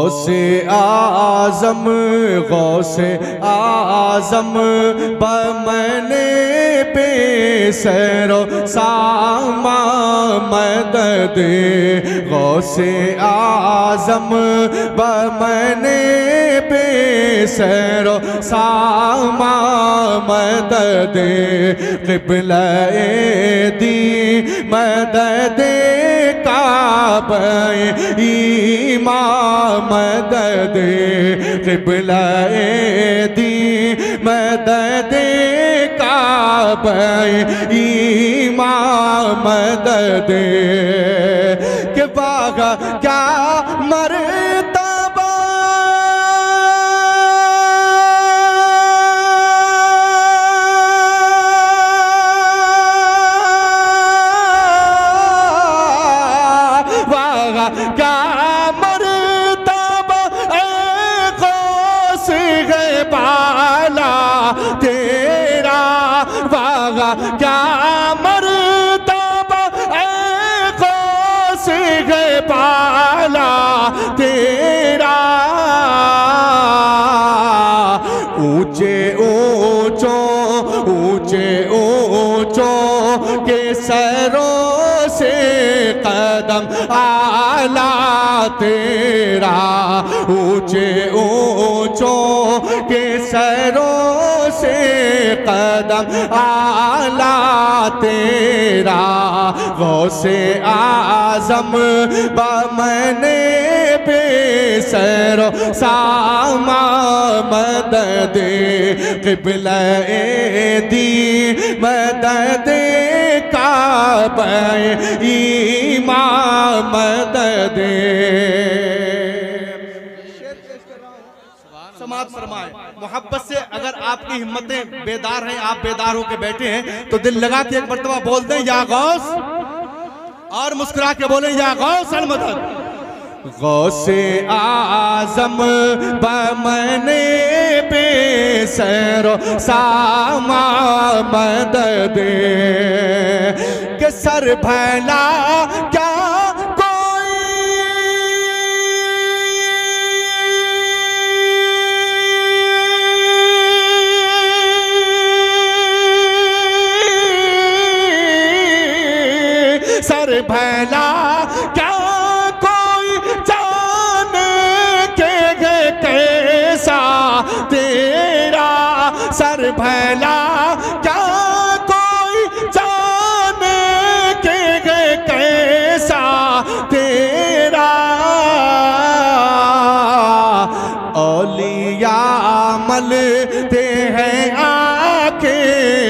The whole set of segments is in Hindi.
गौसे आज़म गौसे आज़म, बमने बेसरो सामा मदद गौसे आज़म, बमने बेसरो सामा मदद किबल दी मदद काबे ईमा मदद रिबला दी। मदद काब ईमा मदद के बागा क्या तेरा ऊँचे ऊंचों के सरों से कदम आला तेरा, गौसे आज़म बमने बेसरो सामा मदद किबल दी मदद मदद फरमाए, मोहब्बत से अगर आपकी हिम्मतें बेदार हैं, आप बेदार होकर बैठे हैं तो दिल लगा के एक मरतबा बोल दें, या गौस, और मुस्कुरा के बोले, या गौस मदद गौसे आज़म बमने बेसरो सामा मदद के सर भैला सर क्या कोई जान के गे कैसा तेरा? औलिया मलते हैं आके,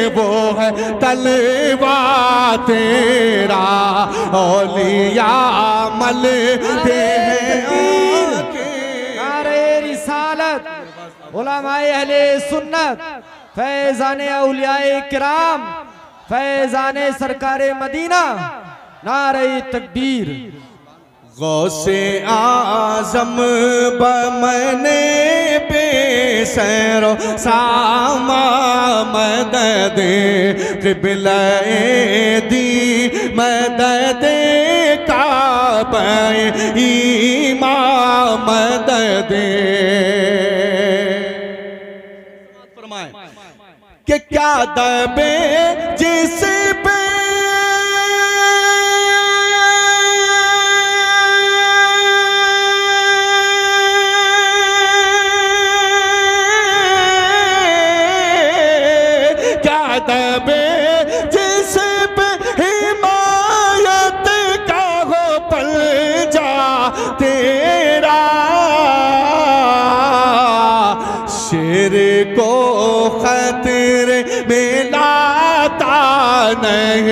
वो है तलवा तेरा। औलिया मलते हैं नारे रिसालत, उलमाए अहले सुन्नत। फैजान औलियाए किराम, फैजान सरकार मदीना, नारे तकबीर। गौसे आज़म बमने बेसरो सामा मदद, किबल दी मदद, काबे ईमाम मदद। कि क्या दबे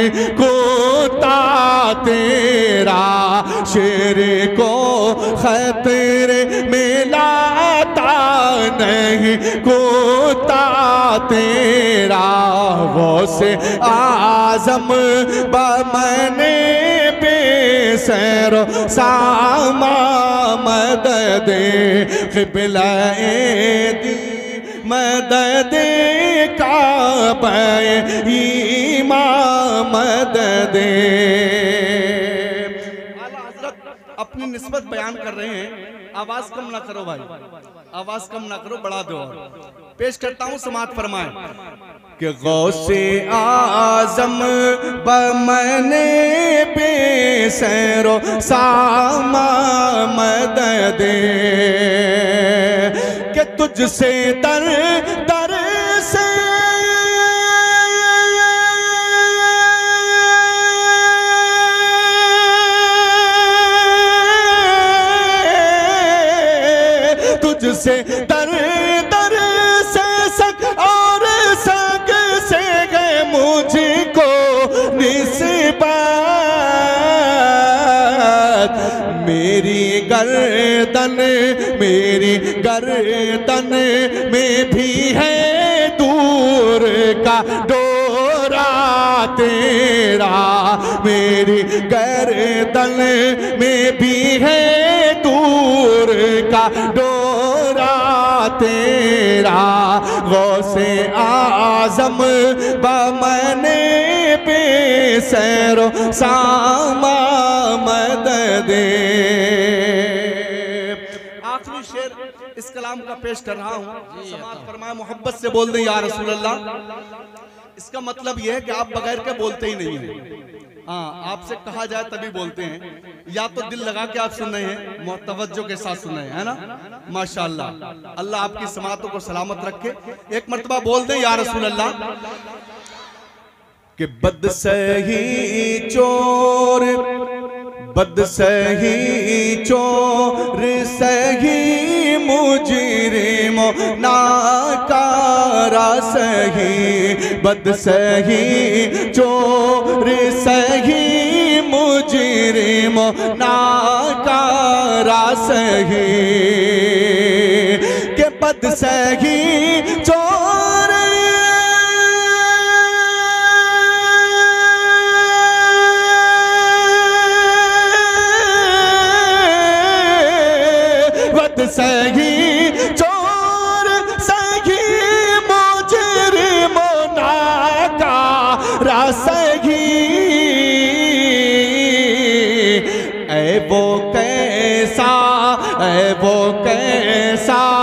कोता तेरा, शेर को खतरे में लाता नहीं। कोता तेरा, वो से आज़म बमने बेसरो सामा मदद किबल मदद काबे ईमाम मदद अपनी निस्बत बयान कर रहे हैं। आवाज़ कम ना करो भाई। आवाज़ कम ना करो बढ़ा दो पेश करता हूँ समाज फरमाए। कि गौसे आज़म बमने बेसरो सामा मदद। कि तुझसे दर तुझसे दर दर से सक और सक से गए मुझको निस्बत। मेरी गर्दन मेरी गर्दन में भी है दूर का डोरा तेरा। मेरी गर्दन में भी है दूर का डोरा तेरा गौसे आज़म बमने पे सैरो सामा मदद आखिरी शेर इस कलाम का पेश कर रहा हूँ। समाज फरमाए मोहब्बत से बोल दे या रसूल अल्लाह इसका मतलब यह है कि आप बगैर के बोलते ही नहीं हैं। हाँ आपसे कहा जाए तभी बोलते हैं। या तो दिल लगा के आप सुन रहे हैं मुतवज्जो के साथ सुन रहे हैं है ना? माशाल्लाह। अल्लाह आपकी समातों को सलामत रखे। एक मरतबा बोल दें या रसूल अल्लाह कि बद सही चोर बद सही चोर सही मुजरिम नाकारा सही बद सही चोर सही मुजरिम नाकारा सही। के सही चोर बद सही चोर, सही मुजरिम नाका रसगी ऐ वो कैसा, ऐ वो कैसा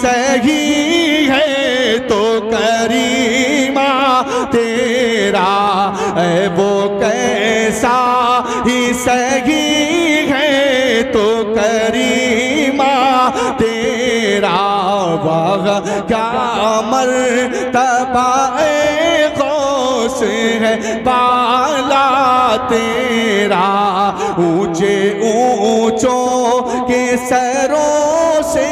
सही है तो करीमा तेरा है वो कैसा ही सही है तो करीमा तेरा, वाह क्या मर तबाए गौस है बाला तेरा ऊँचे ऊंचों के सरों से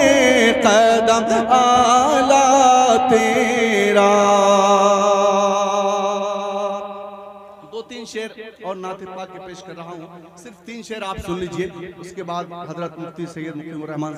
कदम आला तेरा। दो तीन शेर और नातिर पाक के पेश कर रहा हूँ। सिर्फ़ तीन शेर आप सुन लीजिए, उसके बाद हज़रत मुफ्ती सैयद मुकीम रहमान